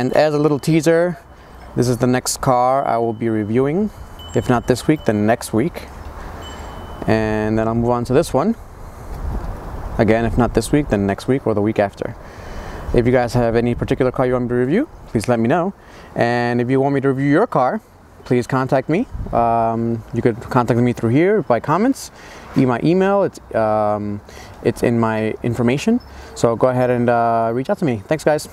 And as a little teaser, this is the next car I will be reviewing. If not this week, then next week. And then I'll move on to this one. Again, if not this week, then next week or the week after. If you guys have any particular car you want me to review, please let me know. And if you want me to review your car, please contact me. Um, you could contact me through here by comments. E my email, it's, um, it's in my information. So go ahead and uh, reach out to me. Thanks, guys.